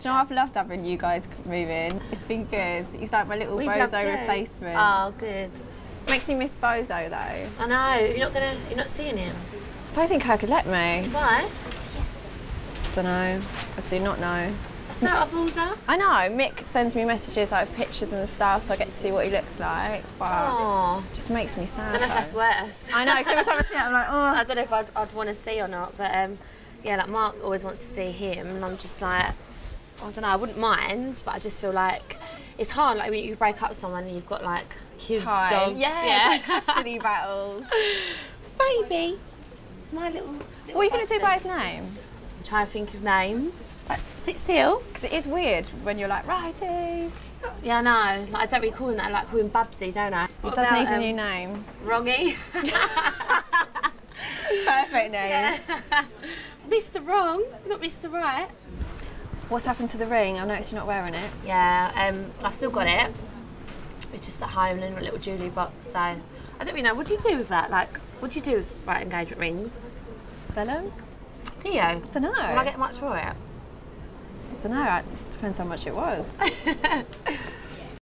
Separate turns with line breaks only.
Do you know I've loved having you guys move in. It's been good. He's like my little
We've
bozo replacement.
Oh, good.
Makes me miss Bozo though.
I know. You're not gonna. You're not seeing him.
I don't think I could let me.
Why?
Don't know. I do not know.
That's out of order.
I know. Mick sends me messages like pictures and stuff, so I get to see what he looks like. But it just makes me
I
sad.
don't know if that's worse.
I know. Because every time I see it, I'm like, oh.
I don't know if I'd, I'd want to see or not, but um, yeah, like Mark always wants to see him, and I'm just like, I don't know, I wouldn't mind, but I just feel like it's hard. Like when you break up with someone and you've got like kids,
Time.
dog,
Yeah.
yeah,
It's like custody battles.
baby. It's my little. little
What are you going to do by his name?
I'm trying to think of names. Like, sit still.
Because it is weird when you're like, righty.
Yeah, I know. Like, I don't really call him that. I like call him Babsy, don't I?
It does need a um, new name.
Wrongy.
Perfect name.
Mr. Wrong, not Mr. Right.
What's happened to the ring? I noticed you're not wearing it.
Yeah, um, I've still got it. It's just at home in a little jewellery box. So I don't really know. What do you do with that? Like, what do you do with right engagement rings?
Sell them?
Do you? I
don't know.
Will I get much for it?
I don't know. It depends how much it was.